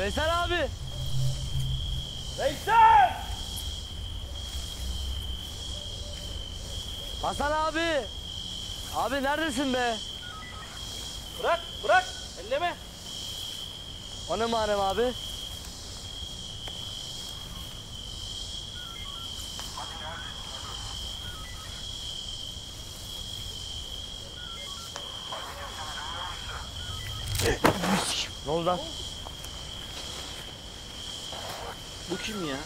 Veysel abi. Veysel! Hasan abi. Abi neredesin be? Bırak, bırak. Elleme. O ne manem abi? ne oldu lan? 무침이야.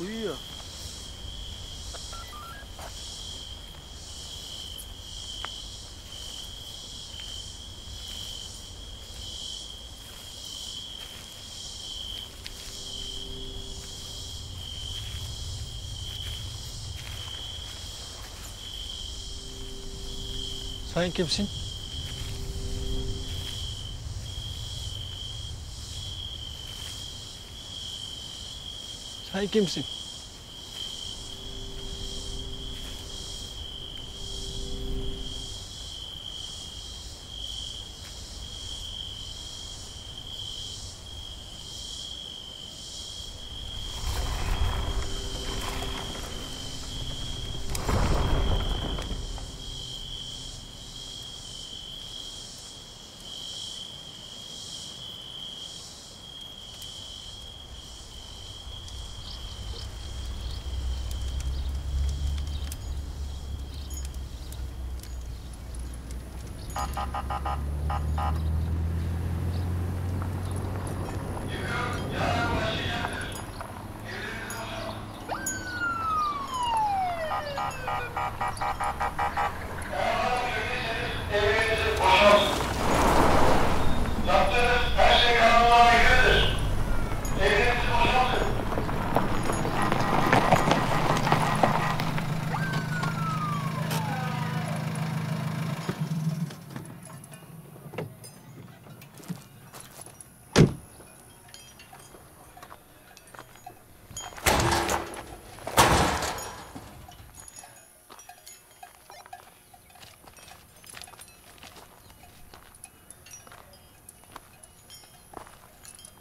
우유야. 사인 캠신? Bu kim ya? Ha ha ha ha ha!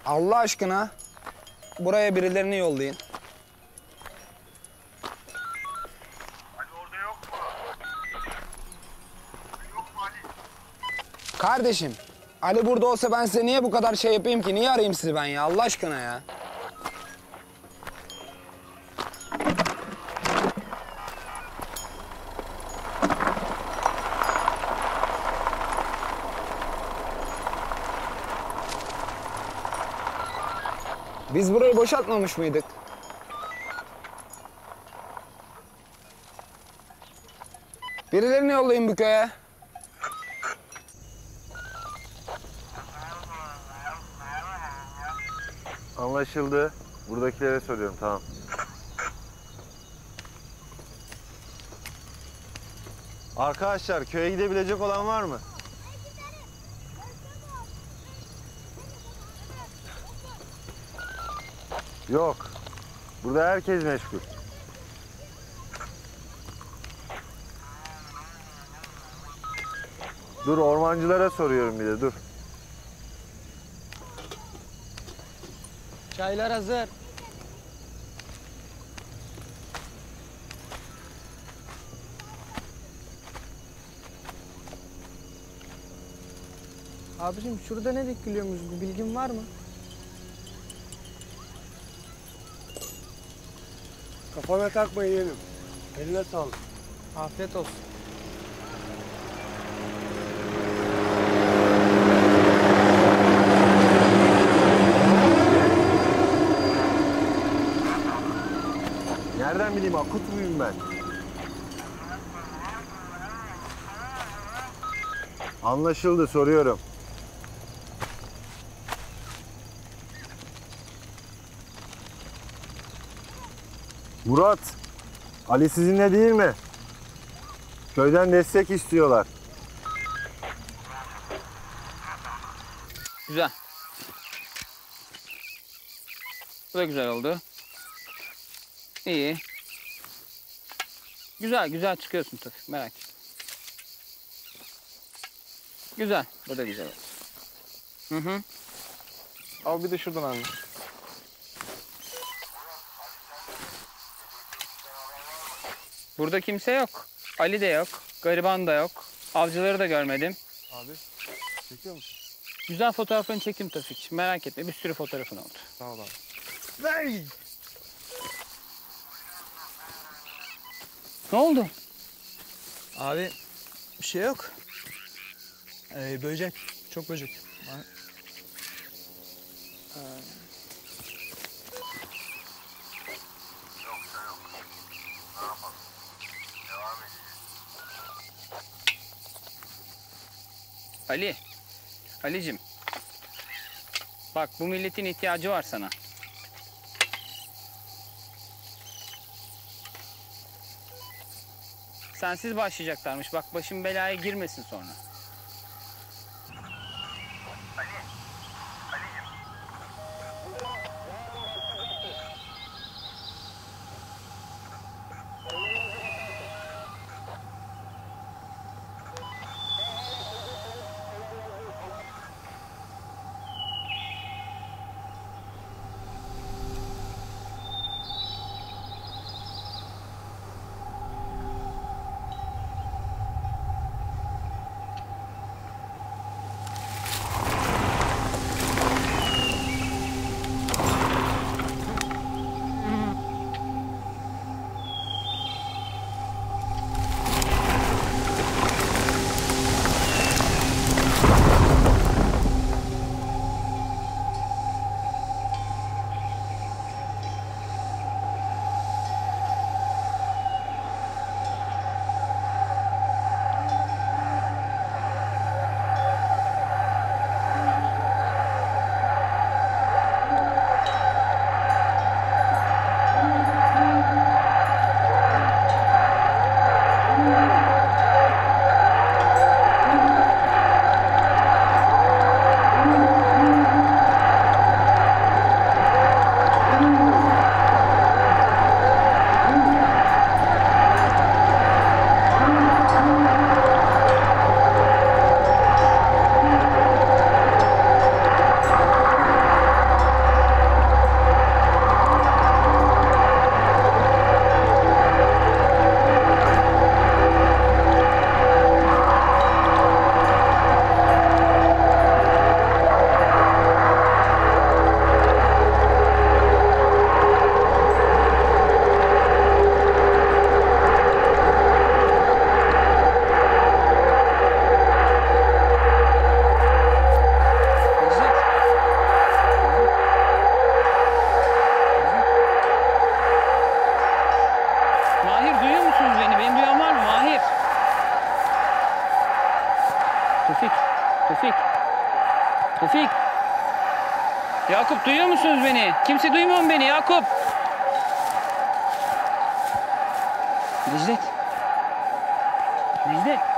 Allah aşkına buraya birilerini yollayın. Kardeşim, Ali burada olsa ben size niye bu kadar şey yapayım ki? Niye arayayım sizi ben ya? Allah aşkına ya. Biz burayı boşaltmamış mıydık? Birilerini yollayın bu köye. Anlaşıldı. Buradakilere soruyorum tamam. Arkadaşlar köye gidebilecek olan var mı? Yok. Burada herkes meşgul. Dur ormancılara soruyorum bir de dur. Çaylar hazır. Abicim şurada ne dikiliyormuş bilgin var mı? Kafana takma yeğenim. Eline sağlık. Afiyet olsun. Nereden bileyim akut muyum ben? Anlaşıldı soruyorum. Murat, Ali sizinle değil mi? Köyden destek istiyorlar. Güzel. Bu da güzel oldu. İyi. Güzel güzel çıkıyorsun tabii merak etme. Güzel. Bu da güzel oldu. Hı hı. Al bir de şuradan anne. Burada kimse yok. Ali de yok. Gariban da yok. Avcıları da görmedim. Abi çekiyor musun? Güzel fotoğraflarını çektim Tafik. Merak etme bir sürü fotoğrafın oldu. Sağ ol abi. Ne oldu? Abi bir şey yok. Ee, böcek. Çok böcek. Ali. Alicim. Bak bu milletin ihtiyacı var sana. Sensiz başlayacaklarmış. Bak başım belaya girmesin sonra. Tufik. Tufik. Yakup duyuyor musunuz beni? Kimse duymuyor mu beni Yakup? Necdet. Necdet.